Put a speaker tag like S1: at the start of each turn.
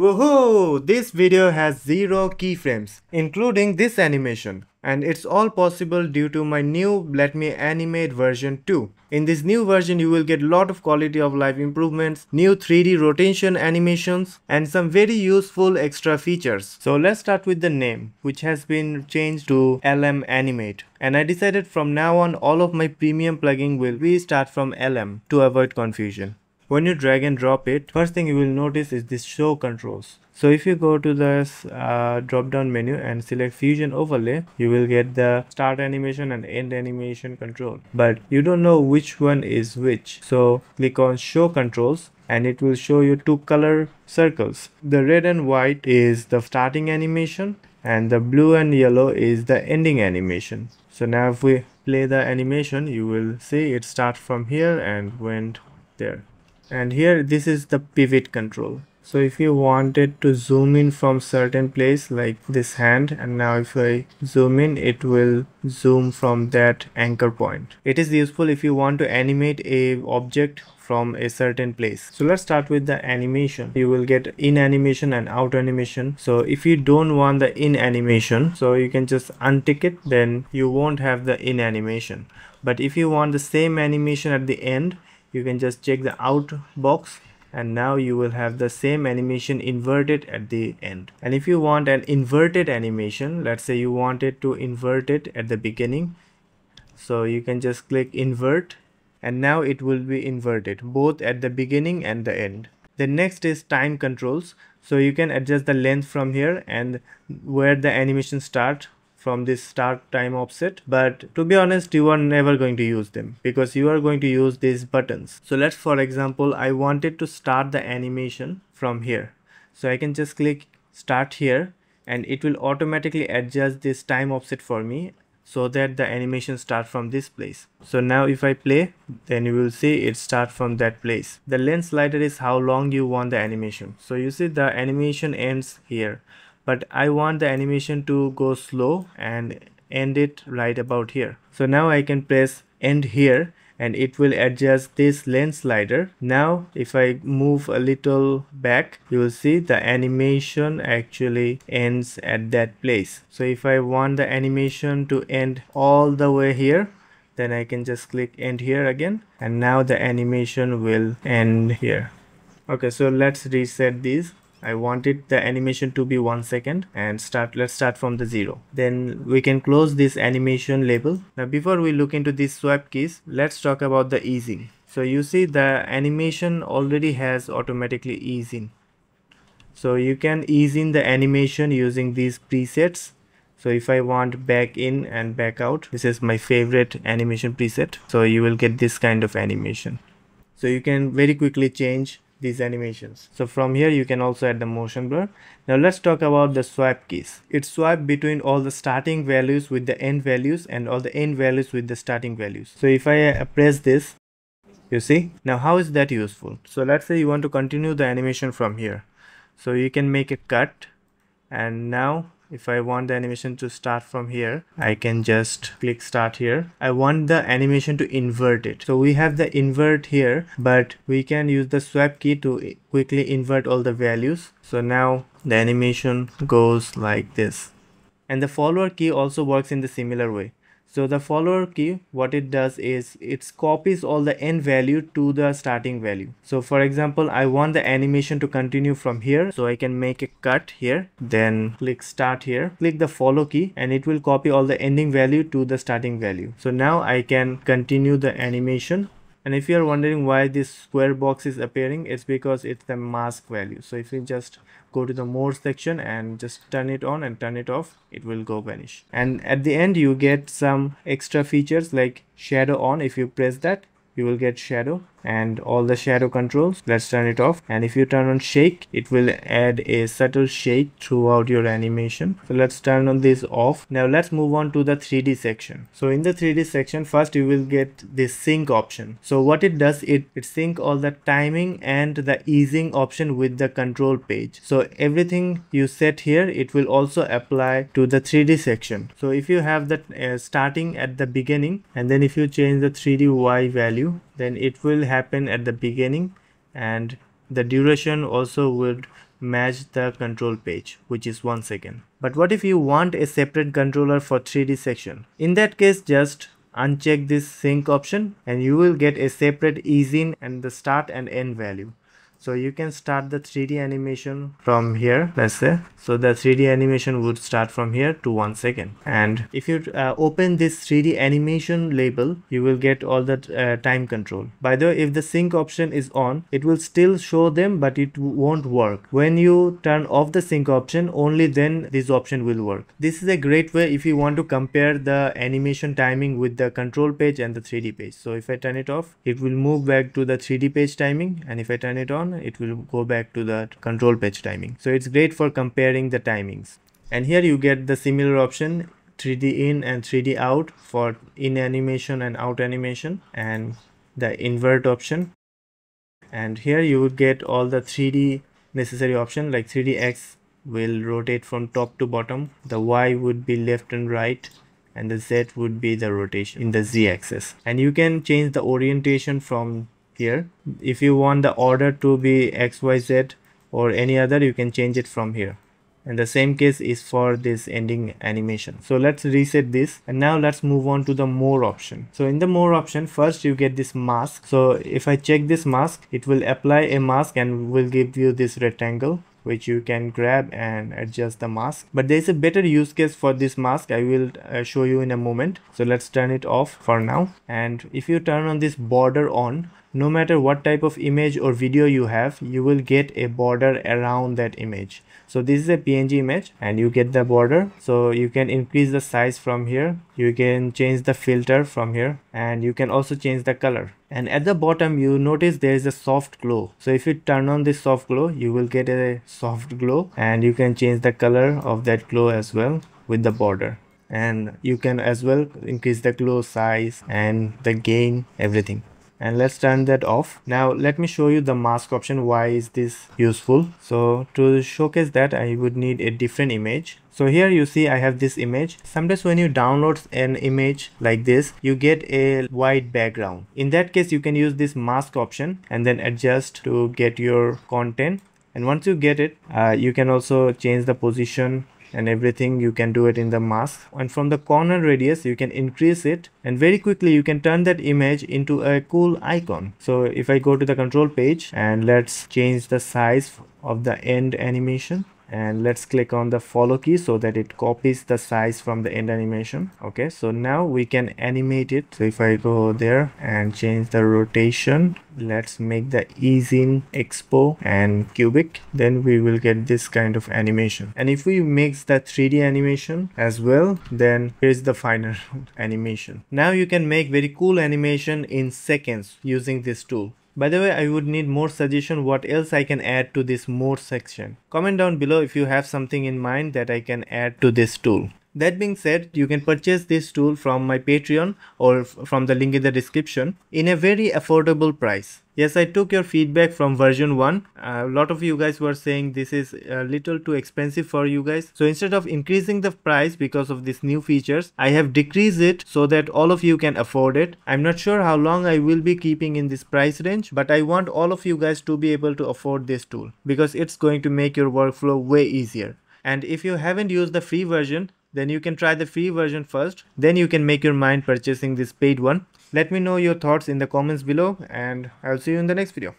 S1: Woohoo! This video has zero keyframes, including this animation. And it's all possible due to my new Let Me Animate version 2. In this new version, you will get lot of quality of life improvements, new 3D rotation animations, and some very useful extra features. So let's start with the name, which has been changed to LM Animate. And I decided from now on, all of my premium plugin will be start from LM to avoid confusion. When you drag and drop it, first thing you will notice is this show controls. So if you go to the uh, drop down menu and select fusion overlay, you will get the start animation and end animation control. But you don't know which one is which. So click on show controls and it will show you two color circles. The red and white is the starting animation and the blue and yellow is the ending animation. So now if we play the animation, you will see it start from here and went there and here this is the pivot control. So if you wanted to zoom in from certain place like this hand and now if I zoom in it will zoom from that anchor point. It is useful if you want to animate a object from a certain place. So let's start with the animation. You will get in animation and out animation. So if you don't want the in animation so you can just untick it then you won't have the in animation. But if you want the same animation at the end you can just check the out box and now you will have the same animation inverted at the end. And if you want an inverted animation let's say you wanted to invert it at the beginning. So you can just click invert and now it will be inverted both at the beginning and the end. The next is time controls. So you can adjust the length from here and where the animation start from this start time offset but to be honest you are never going to use them because you are going to use these buttons. So let's for example I wanted to start the animation from here. So I can just click start here and it will automatically adjust this time offset for me so that the animation start from this place. So now if i play then you will see it start from that place. The length slider is how long you want the animation. So you see the animation ends here but I want the animation to go slow and end it right about here. So now I can press end here and it will adjust this length slider. Now if I move a little back you will see the animation actually ends at that place. So if I want the animation to end all the way here then I can just click end here again. And now the animation will end here. Okay so let's reset these I wanted the animation to be one second and start let's start from the zero. Then we can close this animation label. Now before we look into these swipe keys let's talk about the easing. So you see the animation already has automatically easing. So you can ease in the animation using these presets. So if I want back in and back out this is my favorite animation preset. So you will get this kind of animation. So you can very quickly change these animations. So from here you can also add the motion blur. Now let's talk about the swipe keys. It swipe between all the starting values with the end values and all the end values with the starting values. So if i uh, press this you see? Now how is that useful? So let's say you want to continue the animation from here. So you can make a cut. And now if I want the animation to start from here I can just click start here. I want the animation to invert it. So we have the invert here but we can use the swap key to quickly invert all the values. So now the animation goes like this. And the follower key also works in the similar way so the follower key, what it does is it copies all the end value to the starting value. So for example, I want the animation to continue from here. So I can make a cut here, then click start here, click the follow key and it will copy all the ending value to the starting value. So now I can continue the animation and if you're wondering why this square box is appearing it's because it's the mask value. So if you just go to the more section and just turn it on and turn it off it will go vanish. And at the end you get some extra features like shadow on. If you press that you will get shadow and all the shadow controls let's turn it off. And if you turn on shake it will add a subtle shake throughout your animation. So let's turn on this off. Now let's move on to the 3d section. So in the 3d section first you will get this sync option. So what it does it it sync all the timing and the easing option with the control page. So everything you set here it will also apply to the 3d section. So if you have that uh, starting at the beginning and then if you change the 3d y value then it will happen at the beginning and the duration also would match the control page which is 1 second. But what if you want a separate controller for 3D section? In that case just uncheck this sync option and you will get a separate ease in and the start and end value so you can start the 3d animation from here let's say. So the 3d animation would start from here to one second. And if you uh, open this 3d animation label you will get all the uh, time control. By the way if the sync option is on it will still show them but it won't work. When you turn off the sync option only then this option will work. This is a great way if you want to compare the animation timing with the control page and the 3d page. So if i turn it off it will move back to the 3d page timing. And if i turn it on it will go back to the control page timing. So it's great for comparing the timings. And here you get the similar option 3d in and 3d out for in animation and out animation and the invert option. And here you would get all the 3d necessary option like 3dx will rotate from top to bottom the y would be left and right and the z would be the rotation in the z axis. And you can change the orientation from here. If you want the order to be xyz or any other you can change it from here. And the same case is for this ending animation. So let's reset this. And now let's move on to the more option. So in the more option first you get this mask. So if i check this mask it will apply a mask and will give you this rectangle which you can grab and adjust the mask. But there is a better use case for this mask. I will uh, show you in a moment. So let's turn it off for now. And if you turn on this border on no matter what type of image or video you have you will get a border around that image. So this is a png image and you get the border. So you can increase the size from here. You can change the filter from here and you can also change the color. And at the bottom you notice there is a soft glow. So if you turn on this soft glow you will get a soft glow and you can change the color of that glow as well with the border. And you can as well increase the glow size and the gain everything and let's turn that off. Now let me show you the mask option. Why is this useful? So to showcase that i would need a different image. So here you see i have this image. Sometimes when you download an image like this you get a white background. In that case you can use this mask option and then adjust to get your content. And once you get it uh, you can also change the position and everything you can do it in the mask. And from the corner radius you can increase it and very quickly you can turn that image into a cool icon. So if i go to the control page and let's change the size of the end animation and let's click on the follow key so that it copies the size from the end animation. Okay so now we can animate it. So if i go there and change the rotation let's make the ease in expo and cubic then we will get this kind of animation. And if we mix the 3d animation as well then here's the final animation. Now you can make very cool animation in seconds using this tool by the way, I would need more suggestion what else I can add to this more section. Comment down below if you have something in mind that I can add to this tool. That being said, you can purchase this tool from my Patreon or from the link in the description in a very affordable price. Yes, I took your feedback from version 1. A lot of you guys were saying this is a little too expensive for you guys. So instead of increasing the price because of these new features, I have decreased it so that all of you can afford it. I'm not sure how long I will be keeping in this price range, but I want all of you guys to be able to afford this tool because it's going to make your workflow way easier. And if you haven't used the free version, then you can try the free version first. Then you can make your mind purchasing this paid one. Let me know your thoughts in the comments below and i'll see you in the next video